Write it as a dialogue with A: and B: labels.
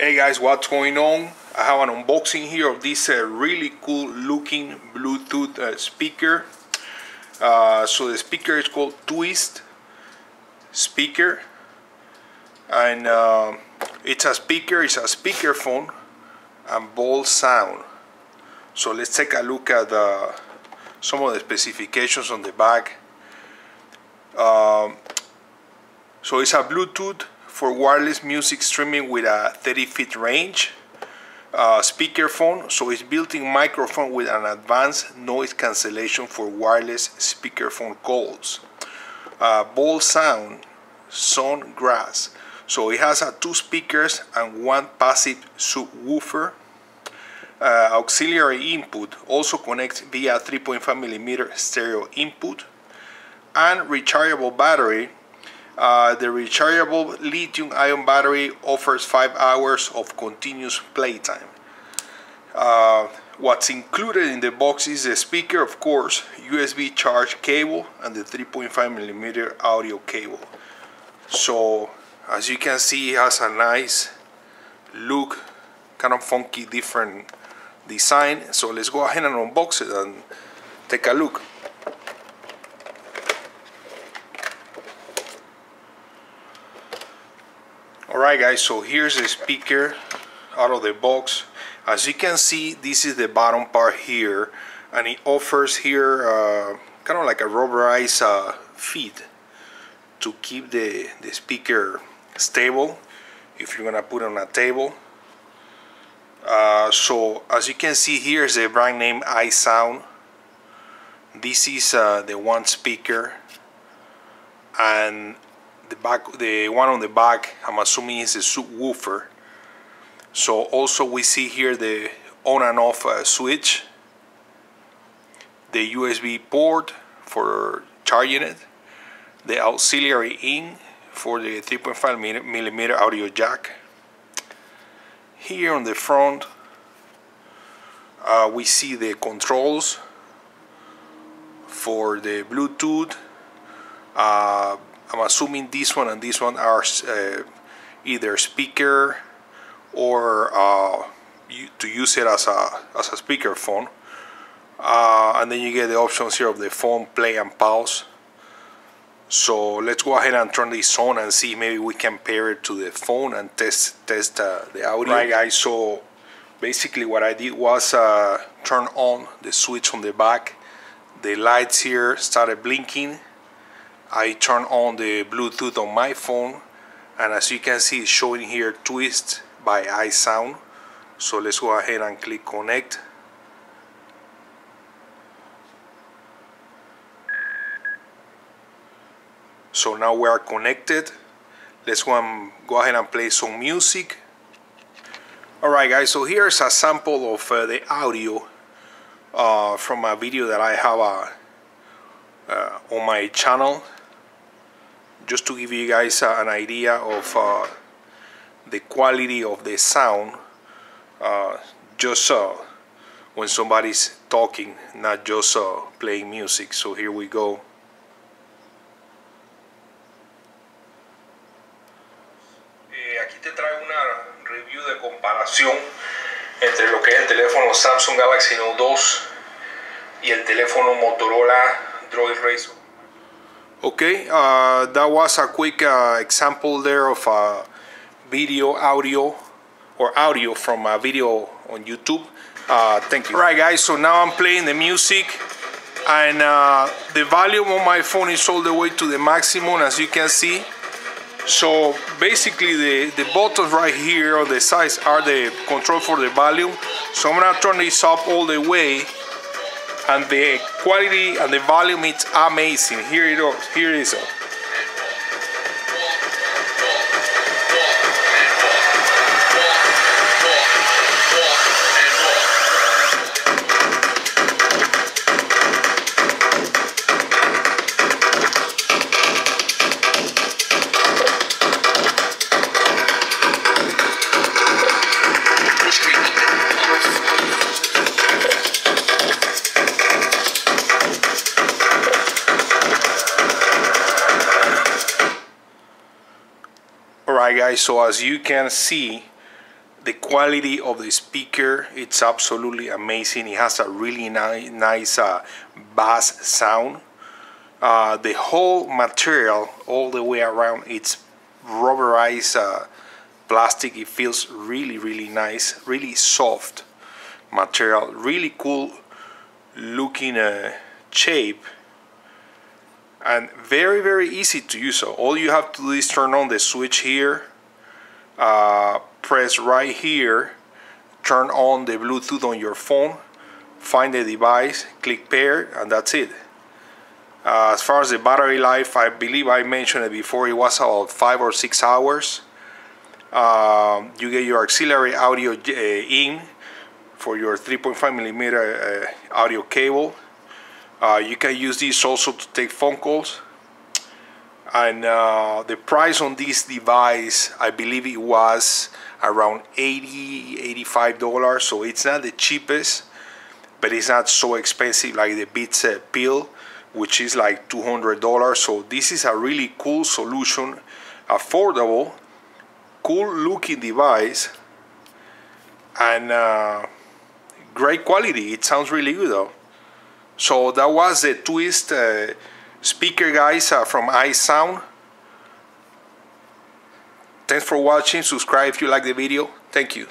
A: Hey guys, what's going on? I have an unboxing here of this uh, really cool looking Bluetooth uh, speaker. Uh, so the speaker is called Twist speaker and uh, it's a speaker, it's a speakerphone and ball sound. So let's take a look at some of the specifications on the back. Um, so it's a Bluetooth for wireless music streaming with a 30 feet range. Uh, speakerphone, so it's built-in microphone with an advanced noise cancellation for wireless speakerphone calls. Uh, ball sound, sun grass. So it has uh, two speakers and one passive subwoofer. Uh, auxiliary input also connects via 3.5 millimeter stereo input and rechargeable battery uh, the rechargeable lithium ion battery offers 5 hours of continuous playtime. Uh, what's included in the box is the speaker, of course, USB charge cable, and the 3.5 millimeter audio cable. So, as you can see, it has a nice look, kind of funky, different design. So, let's go ahead and unbox it and take a look. Alright guys, so here's the speaker out of the box. As you can see, this is the bottom part here and it offers here uh, kind of like a rubberized uh, feet to keep the, the speaker stable if you're gonna put on a table. Uh, so as you can see here is the brand name iSound. This is uh, the one speaker and the back the one on the back I'm assuming is a subwoofer. So also we see here the on and off uh, switch the USB port for charging it the auxiliary in for the 3.5 millimeter audio jack. Here on the front uh, we see the controls for the Bluetooth uh, I'm assuming this one and this one are uh, either speaker or uh, you, to use it as a as a speaker phone uh, and then you get the options here of the phone play and pause. So let's go ahead and turn this on and see maybe we can pair it to the phone and test test uh, the audio. Right. Guys so basically what I did was uh, turn on the switch on the back. The lights here started blinking I turn on the Bluetooth on my phone and as you can see it's showing here twist by iSound. So let's go ahead and click connect. So now we are connected. Let's go, and go ahead and play some music. Alright guys so here's a sample of uh, the audio uh, from a video that I have uh, uh on my channel just to give you guys uh, an idea of uh, the quality of the sound uh, just uh, when somebody's talking not just uh, playing music. So here we go. Eh, aquí te traigo una review de comparación entre lo que es el teléfono Samsung Galaxy Note 2 y el teléfono Motorola Droid Razr Okay, uh, that was a quick uh, example there of a video, audio, or audio from a video on YouTube. Uh, thank you. All right, guys, so now I'm playing the music and uh, the volume on my phone is all the way to the maximum as you can see. So basically the, the buttons right here on the sides are the control for the volume. So I'm gonna turn this up all the way and the quality and the volume it's amazing. Here it is here it is Alright guys, so as you can see, the quality of the speaker it's absolutely amazing. It has a really ni nice uh, bass sound. Uh, the whole material all the way around it's rubberized uh, plastic. It feels really really nice really soft material really cool looking uh, shape and very very easy to use. So all you have to do is turn on the switch here uh, press right here turn on the Bluetooth on your phone find the device click pair and that's it. Uh, as far as the battery life I believe I mentioned it before it was about five or six hours. Um, you get your auxiliary audio uh, in for your 3.5 millimeter uh, audio cable uh, you can use this also to take phone calls. And uh, the price on this device I believe it was around 80 85 dollars. So it's not the cheapest but it's not so expensive like the Beats uh, pill which is like 200 dollars. So this is a really cool solution affordable cool looking device. And uh, great quality. It sounds really good though so that was the twist uh, speaker guys uh, from iSound. Thanks for watching. Subscribe if you like the video. Thank you.